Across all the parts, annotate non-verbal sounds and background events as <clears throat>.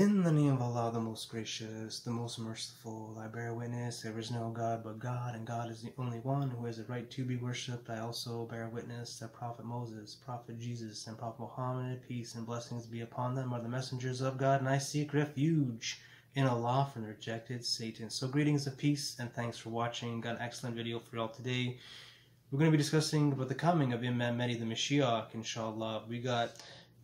In the name of Allah, the most gracious, the most merciful, I bear witness there is no God but God, and God is the only one who has the right to be worshipped. I also bear witness that Prophet Moses, Prophet Jesus, and Prophet Muhammad, peace and blessings be upon them, are the messengers of God, and I seek refuge in Allah from rejected Satan. So greetings of peace and thanks for watching. Got an excellent video for y'all today. We're going to be discussing about the coming of Imam Mahdi the Mashiach, inshallah. We got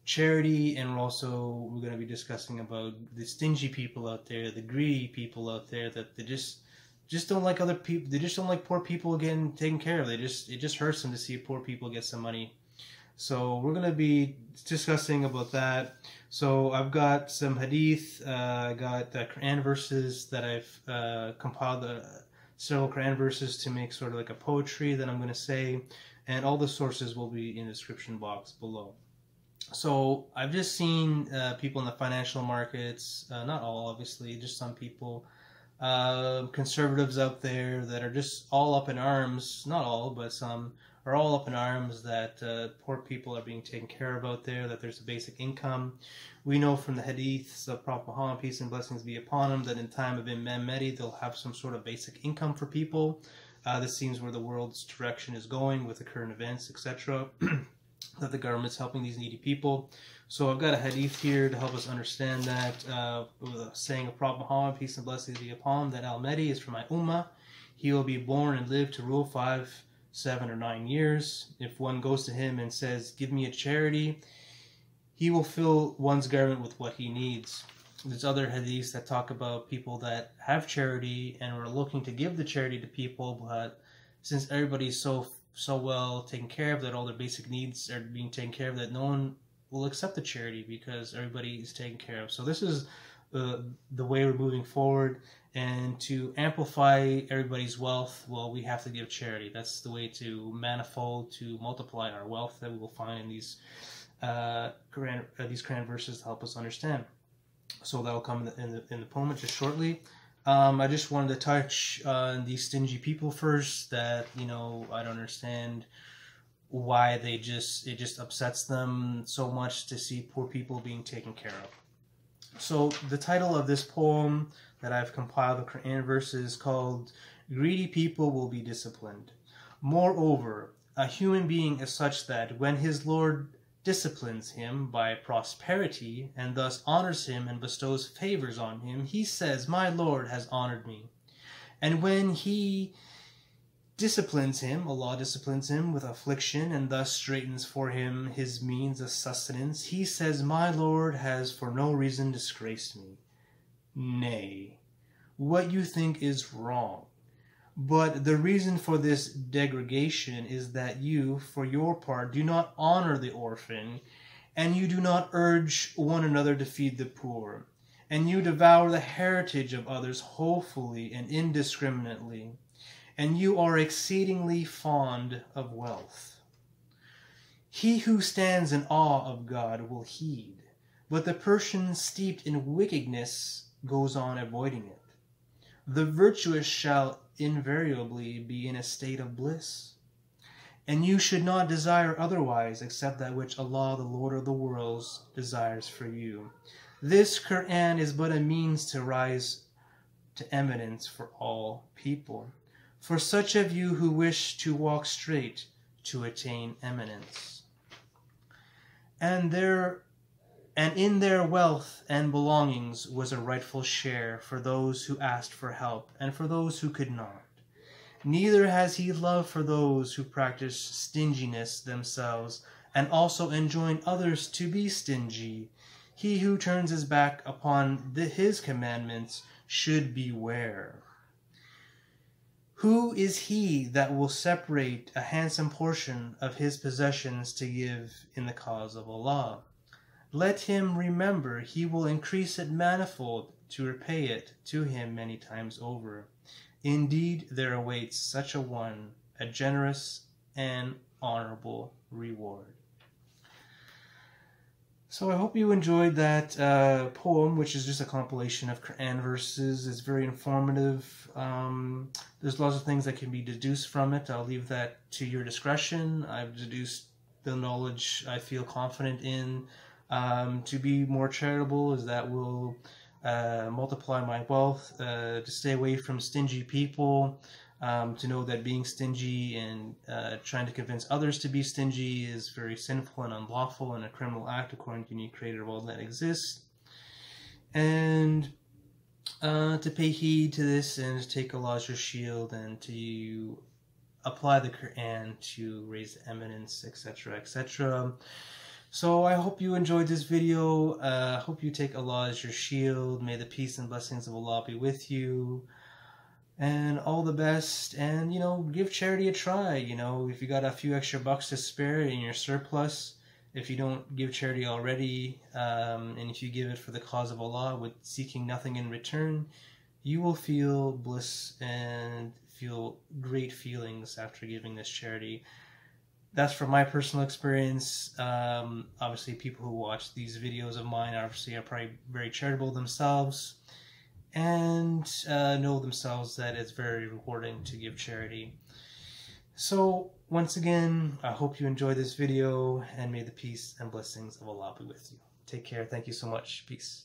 charity and we're also we're going to be discussing about the stingy people out there the greedy people out there that they just just don't like other people they just don't like poor people getting taken care of. They just it just hurts them to see poor people get some money. So we're going to be discussing about that. So i've got some hadith uh, i got the quran verses that i've uh, compiled uh, several quran verses to make sort of like a poetry that i'm going to say and all the sources will be in the description box below so I've just seen uh, people in the financial markets, uh, not all obviously, just some people, uh, conservatives out there that are just all up in arms, not all, but some are all up in arms that uh, poor people are being taken care of out there, that there's a basic income. We know from the hadiths of Prophet Muhammad, peace and blessings be upon him, that in time of Imam Mahdi, they'll have some sort of basic income for people. Uh, this seems where the world's direction is going with the current events, etc. <clears throat> that the government's helping these needy people. So I've got a hadith here to help us understand that. Uh, saying of Prophet Muhammad, peace and blessings be upon him, that Al Mahdi is from my ummah. He will be born and live to rule five, seven, or nine years. If one goes to him and says, Give me a charity, he will fill one's garment with what he needs. There's other hadiths that talk about people that have charity and are looking to give the charity to people, but since everybody's so so well taken care of that all their basic needs are being taken care of that no one will accept the charity because everybody is taken care of. So this is the the way we're moving forward. And to amplify everybody's wealth, well, we have to give charity. That's the way to manifold, to multiply our wealth that we will find in these uh, Quran, uh, these Quran verses to help us understand. So that will come in the, in the, in the poem just shortly. Um, I just wanted to touch on these stingy people first. That you know, I don't understand why they just it just upsets them so much to see poor people being taken care of. So the title of this poem that I've compiled the Quran verses called "Greedy People Will Be Disciplined." Moreover, a human being is such that when his Lord disciplines him by prosperity, and thus honors him and bestows favors on him, he says, My Lord has honored me. And when he disciplines him, Allah disciplines him with affliction, and thus straightens for him his means of sustenance, he says, My Lord has for no reason disgraced me. Nay, what you think is wrong. But the reason for this degradation is that you, for your part, do not honor the orphan, and you do not urge one another to feed the poor, and you devour the heritage of others hopefully and indiscriminately, and you are exceedingly fond of wealth. He who stands in awe of God will heed, but the person steeped in wickedness goes on avoiding it. The virtuous shall invariably be in a state of bliss. And you should not desire otherwise except that which Allah, the Lord of the worlds, desires for you. This Quran is but a means to rise to eminence for all people, for such of you who wish to walk straight to attain eminence. And there and in their wealth and belongings was a rightful share for those who asked for help and for those who could not. Neither has he love for those who practice stinginess themselves and also enjoin others to be stingy. He who turns his back upon the, his commandments should beware. Who is he that will separate a handsome portion of his possessions to give in the cause of Allah? Let him remember he will increase it manifold to repay it to him many times over. Indeed, there awaits such a one a generous and honorable reward. So I hope you enjoyed that uh, poem, which is just a compilation of Quran verses. It's very informative. Um, there's lots of things that can be deduced from it. I'll leave that to your discretion. I've deduced the knowledge I feel confident in Um, to be more charitable is that will uh, multiply my wealth, uh, to stay away from stingy people, um, to know that being stingy and uh, trying to convince others to be stingy is very sinful and unlawful and a criminal act according to the creator of all that exists. And uh, to pay heed to this and to take Allah as your shield and to apply the Quran to raise eminence, etc., etc. So I hope you enjoyed this video. Uh, hope you take Allah as your shield. May the peace and blessings of Allah be with you. And all the best. And, you know, give charity a try. You know, if you got a few extra bucks to spare in your surplus, if you don't give charity already, um, and if you give it for the cause of Allah with seeking nothing in return, you will feel bliss and feel great feelings after giving this charity that's from my personal experience. Um, obviously, people who watch these videos of mine obviously are probably very charitable themselves and uh, know themselves that it's very rewarding to give charity. So, once again, I hope you enjoyed this video and may the peace and blessings of Allah be with you. Take care. Thank you so much. Peace.